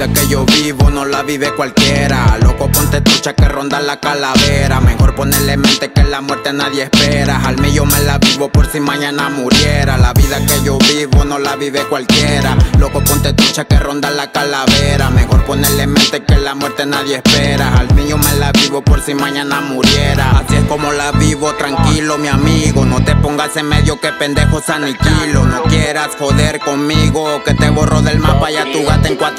vida que yo vivo no la vive cualquiera. Loco, ponte trucha que ronda la calavera. Mejor ponerle mente que la muerte nadie espera. Al mío me la vivo por si mañana muriera. La vida que yo vivo no la vive cualquiera. Loco, ponte trucha que ronda la calavera. Mejor ponerle mente que la muerte nadie espera. Al mío me la vivo por si mañana muriera. Así es como la vivo, tranquilo, mi amigo. No te pongas en medio que pendejos aniquilo. No quieras joder conmigo, que te borro del mapa. Ya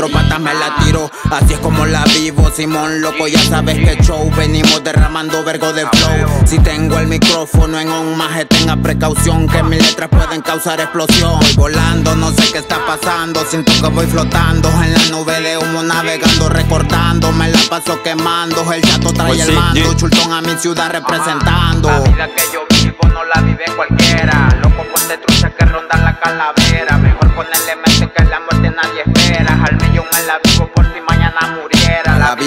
cuatro patas me la tiro. Así es como la vivo, Simón loco. Ya sabes que show venimos derramando vergo de flow. Si tengo el micrófono en un maje, tenga precaución que mis letras pueden causar explosión. Voy volando, no sé qué está pasando. Siento que voy flotando en la nube de humo, navegando, recordando. Me la paso quemando. El chato trae Pues el mando. Chultón a mi ciudad representando. La vida que yo vivo no la vive cualquiera. Loco, ponte trucha que ronda la calavera. Mejor ponerle mente que la muerte nadie espera. Al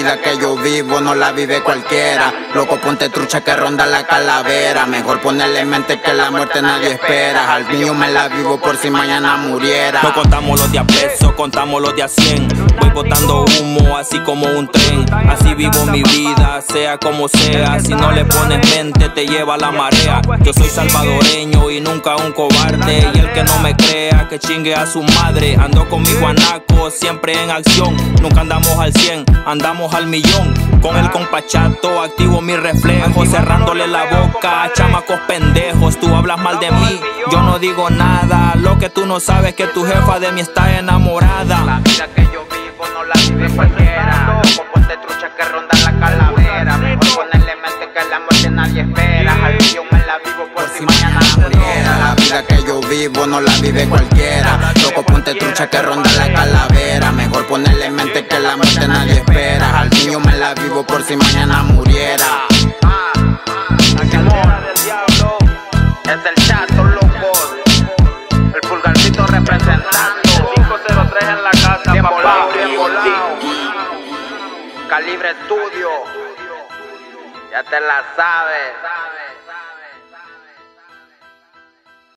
vida que yo vivo no la vive cualquiera. Loco, ponte trucha que ronda la calavera. Mejor ponerle en mente que la muerte nadie espera. Al mío me la vivo por si mañana muriera. No contamos los de a peso, contamos los de a cien. Voy botando humo así como un tren. Así vivo mi vida, sea como sea. Si no le pones mente, te lleva la marea. Yo soy salvadoreño y nunca un cobarde. Y el que no me crea, que chingue a su madre. Ando con mi guanaco, siempre en acción. Nunca andamos al 100, andamos al millón. Con el compachato activo mi reflejo, cerrándole la boca a chamacos pendejos. Tú hablas mal de mí, yo no digo nada. Lo que tú no sabes que tu jefa de mí está La enamorada. vida que yo vivo no la vive cualquiera. Loco, ponte trucha que ronda la calavera. Mejor ponerle mente que la muerte nadie espera. Al millón me la vivo por si mañana muriera. La vida que yo vivo no la vive cualquiera. Loco, ponte trucha que ronda la calavera. Mejor ponerle en mente que la muerte nadie espera. Al mío me la vivo por si mañana muriera. Calibre Estudio, ya te la sabes.